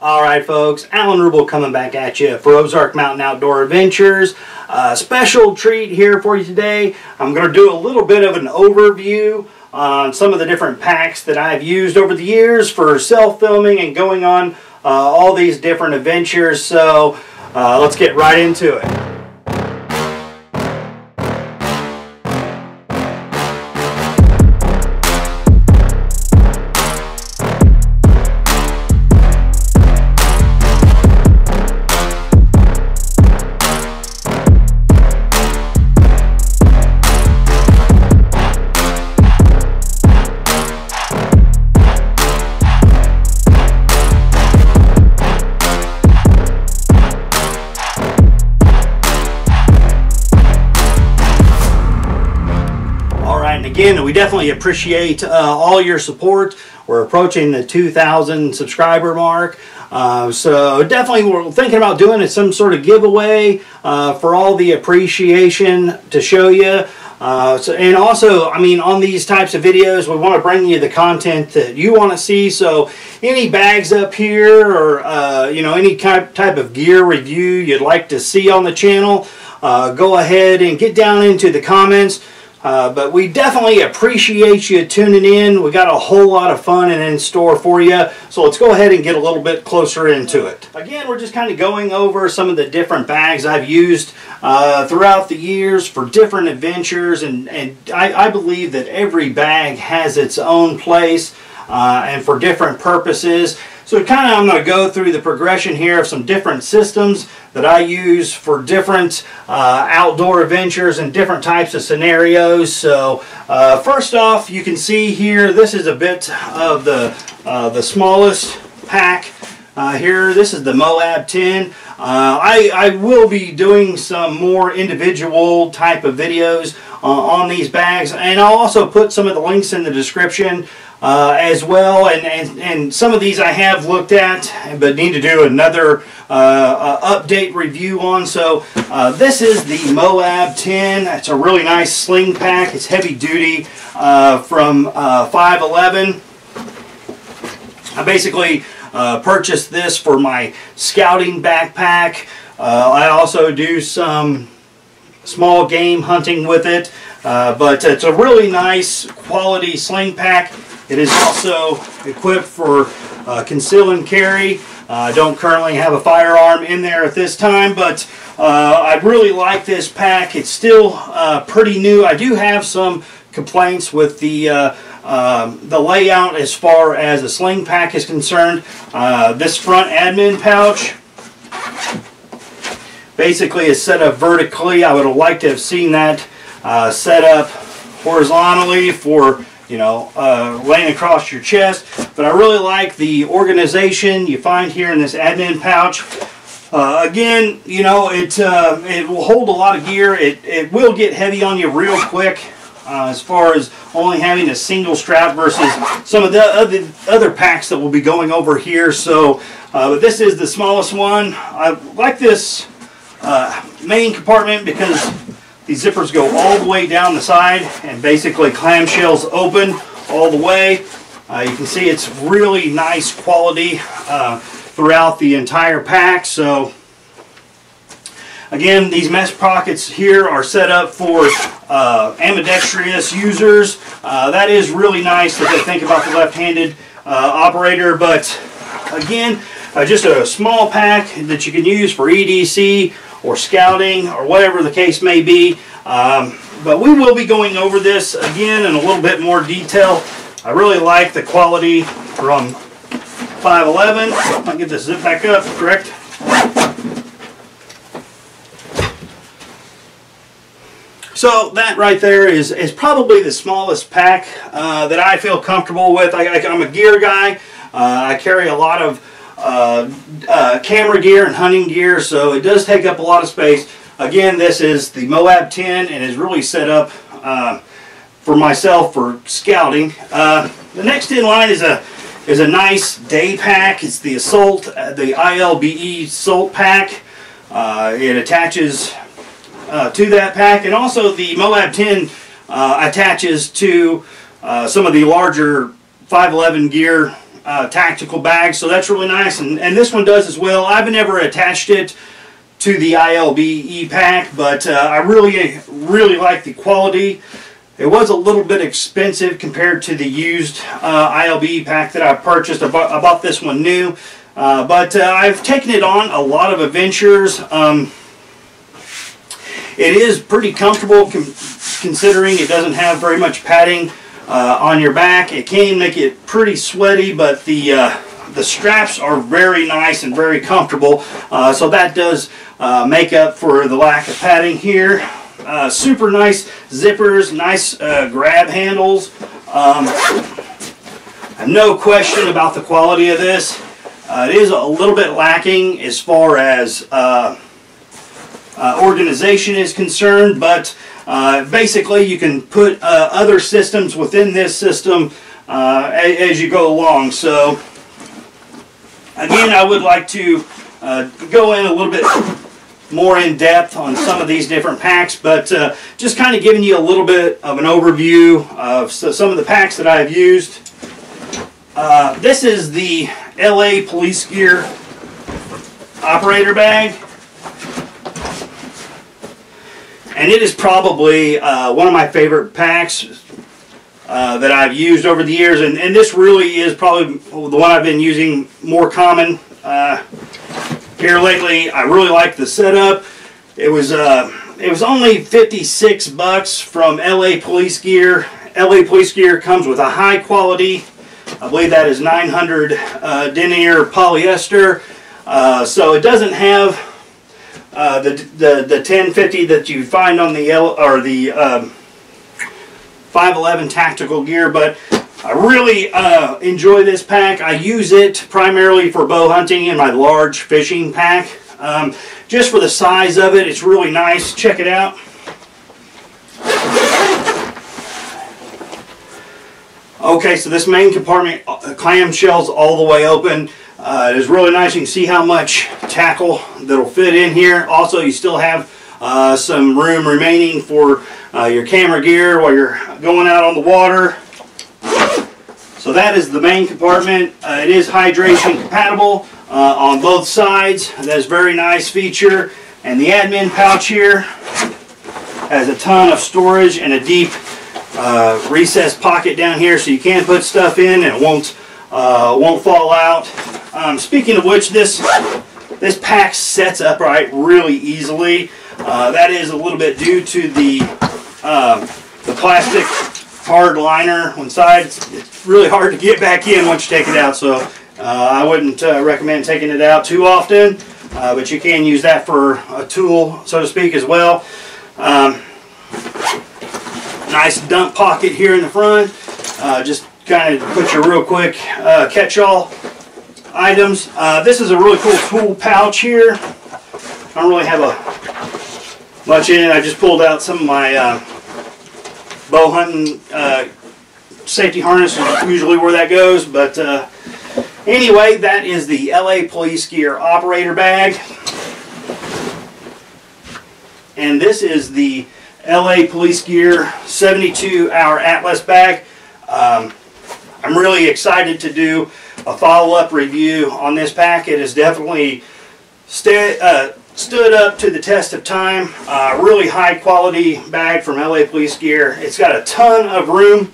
Alright folks, Alan Rubel coming back at you for Ozark Mountain Outdoor Adventures. Uh, special treat here for you today. I'm going to do a little bit of an overview on some of the different packs that I've used over the years for self-filming and going on uh, all these different adventures. So uh, let's get right into it. We definitely appreciate uh, all your support. We're approaching the 2,000 subscriber mark. Uh, so definitely we're thinking about doing some sort of giveaway uh, for all the appreciation to show you. Uh, so, and also, I mean, on these types of videos, we want to bring you the content that you want to see. So any bags up here or, uh, you know, any type, type of gear review you'd like to see on the channel, uh, go ahead and get down into the comments. Uh, but we definitely appreciate you tuning in. We got a whole lot of fun and in store for you. So let's go ahead and get a little bit closer into it. Again, we're just kind of going over some of the different bags I've used uh, throughout the years for different adventures. And, and I, I believe that every bag has its own place uh, and for different purposes. So kind of I'm going to go through the progression here of some different systems that I use for different uh, outdoor adventures and different types of scenarios. So uh, first off, you can see here, this is a bit of the, uh, the smallest pack uh, here. This is the Moab 10. Uh, I, I will be doing some more individual type of videos uh, on these bags and I'll also put some of the links in the description uh, as well. And, and, and some of these I have looked at, but need to do another uh, uh, update review on. So uh, this is the Moab 10. It's a really nice sling pack. It's heavy duty uh, from uh, 511. I basically purchased this for my scouting backpack. I also do some small game hunting with it. But it's a really nice quality sling pack. It is also equipped for uh, conceal and carry. Uh, I don't currently have a firearm in there at this time, but uh, I really like this pack. It's still uh, pretty new. I do have some complaints with the uh, um, the layout as far as the sling pack is concerned. Uh, this front admin pouch basically is set up vertically. I would have liked to have seen that set up horizontally for you know, uh, laying across your chest. But I really like the organization you find here in this admin pouch. Uh, again, you know, it, uh, it will hold a lot of gear. It, it will get heavy on you real quick uh, as far as only having a single strap versus some of the other, other packs that we'll be going over here. So, uh, but this is the smallest one. I like this uh, main compartment because these zippers go all the way down the side and basically clamshells open all the way. Uh, you can see it's really nice quality uh, throughout the entire pack. So again, these mesh pockets here are set up for uh, ambidextrous users. Uh, that is really nice that they think about the left-handed uh, operator. But again, uh, just a small pack that you can use for EDC or scouting or whatever the case may be. Um, but we will be going over this again in a little bit more detail. I really like the quality from 511. I'll get this zip back up, correct? So that right there is, is probably the smallest pack uh, that I feel comfortable with. I, am a gear guy. Uh, I carry a lot of uh, uh, camera gear and hunting gear, so it does take up a lot of space. Again, this is the Moab 10 and is really set up uh, for myself for scouting. Uh, the next in line is a is a nice day pack. It's the Assault, uh, the ILBE Assault pack. Uh, it attaches to that pack, and also the Moab 10 attaches to some of the larger 511 gear uh, tactical bag, so that's really nice. And, and this one does as well. I've never attached it to the ILBE Pack, but uh, I really, really like the quality. It was a little bit expensive compared to the used uh, ILBE Pack that I purchased. I bought, I bought this one new, uh, but uh, I've taken it on a lot of adventures. Um, it is pretty comfortable considering it doesn't have very much padding uh, on your back. It can make it pretty sweaty, but the uh, the straps are very nice and very comfortable. Uh, so that does uh, make up for the lack of padding here. Uh, super nice zippers, nice uh, grab handles. Um, no question about the quality of this. it is a little bit lacking as far as organization is concerned, but uh, basically, you can put uh, other systems within this system uh, as you go along. So, again, I would like to uh, go in a little bit more in depth on some of these different packs, but uh, just kind of giving you a little bit of an overview of some of the packs that I've used. this is the LA Police Gear operator bag. And it is probably uh, one of my favorite packs uh, that I've used over the years. And, and this really is probably the one I've been using more common uh, here lately. I really like the setup. It was uh, it was only 56 bucks from LA Police Gear. LA Police Gear comes with a high quality. I believe that is 900 uh, denier polyester. Uh, so it doesn't have uh, the, the, the 1050 that you find on the L, or the um, 511 tactical gear, but I really uh, enjoy this pack. I use it primarily for bow hunting in my large fishing pack. Um, just for the size of it, it's really nice. Check it out. Okay, so this main compartment, uh, clamshells all the way open. Uh, it is really nice. You can see how much tackle that'll fit in here. Also, you still have uh, some room remaining for uh, your camera gear while you're going out on the water. So that is the main compartment. Uh, it is hydration compatible uh, on both sides. That is a very nice feature. And the admin pouch here has a ton of storage and a deep uh, recessed pocket down here so you can put stuff in and it won't won't fall out. Um, speaking of which, this this pack sets upright really easily. Uh, that is a little bit due to the uh, the plastic hard liner inside. It's, it's, really hard to get back in once you take it out, so uh, I wouldn't uh, recommend taking it out too often. Uh, but you can use that for a tool, so to speak, as well. Um, nice dump pocket here in the front. Uh, just kind of put your real quick catch-all items. Uh, this is a really cool tool pouch here. I don't really have a much in it. I just pulled out some of my uh, bow hunting uh, safety harness usually where that goes. But uh, anyway, that is the LA Police Gear operator bag. And this is the LA Police Gear 72 hour Atlas bag. Um, I'm really excited to do a follow-up review on this packet has definitely uh, stood up to the test of time. Uh, really high quality bag from LA Police Gear. It's got a ton of room.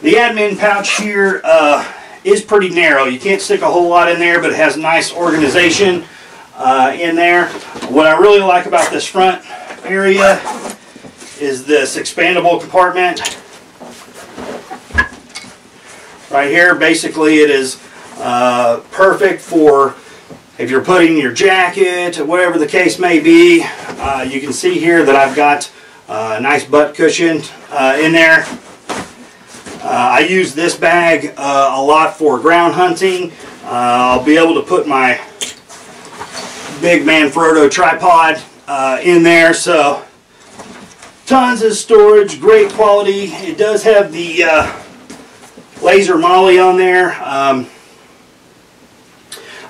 The admin pouch here uh, is pretty narrow. You can't stick a whole lot in there, but it has nice organization uh, in there. What I really like about this front area is this expandable compartment right here. Basically, it is uh, perfect for if you're putting your jacket, whatever the case may be. Uh, you can see here that I've got uh, a nice butt cushion uh, in there. Uh, I use this bag uh, a lot for ground hunting. I'll be able to put my big Manfrotto tripod in there. So tons of storage, great quality. It does have the laser MOLLE on there. Um,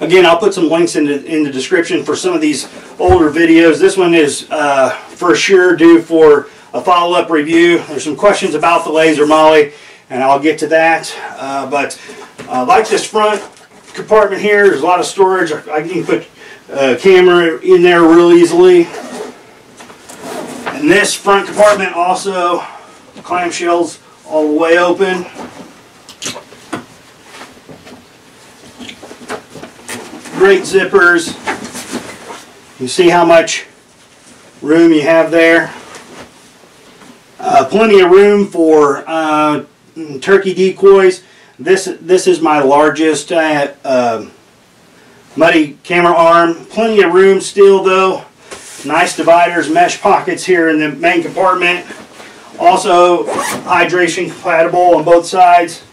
again, I'll put some links in the, in the description for some of these older videos. This one is uh, for sure due for a follow-up review. There's some questions about the laser MOLLE, and I'll get to that. Uh, but uh, like this front compartment here, there's a lot of storage. I can put a camera in there real easily. And this front compartment also, clamshells all the way open. Great zippers. You see how much room you have there. Uh, plenty of room for uh, turkey decoys. This this is my largest uh, uh, muddy camera arm. Plenty of room still though. Nice dividers, mesh pockets here in the main compartment. Also hydration compatible on both sides.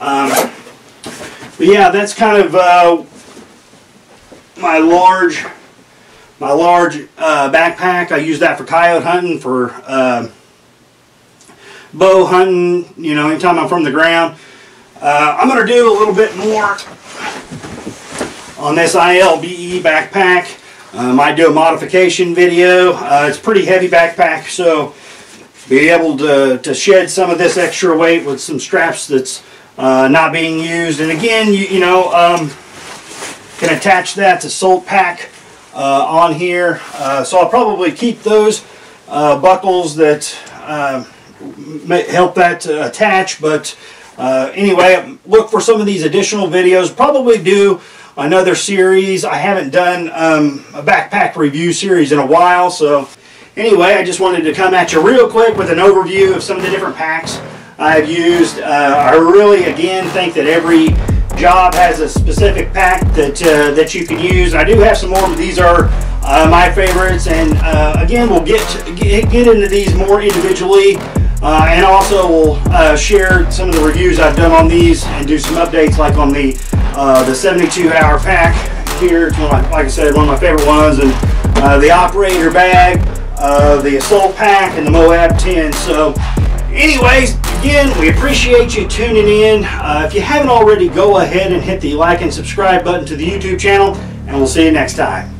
Um, but yeah, that's kind of uh, my large my large uh, backpack. I use that for coyote hunting, for uh, bow hunting, you know, anytime I'm from the ground. Uh, I'm going to do a little bit more on this ILBE backpack. I might do a modification video. Uh, it's pretty heavy backpack, so be able to, to shed some of this extra weight with some straps that's uh, not being used. And again, you, you know, um, can attach that to Salt Pack uh, on here. Uh, so I'll probably keep those uh, buckles that may help that attach. But anyway, look for some of these additional videos. Probably do another series. I haven't done um, a backpack review series in a while. So anyway, I just wanted to come at you real quick with an overview of some of the different packs I've used. Uh, I really, again, think that every job has a specific pack that uh, that you can use. I do have some more, but these are uh, my favorites. And uh, again, we'll get, get, get into these more individually, uh, and also we'll uh, share some of the reviews I've done on these and do some updates, like on the uh, the 72-hour pack here. It's my, like I said, one of my favorite ones, and the operator bag, the assault pack, and the Moab 10. So. Anyways, again, we appreciate you tuning in. Uh, if you haven't already, go ahead and hit the like and subscribe button to the YouTube channel, and we'll see you next time.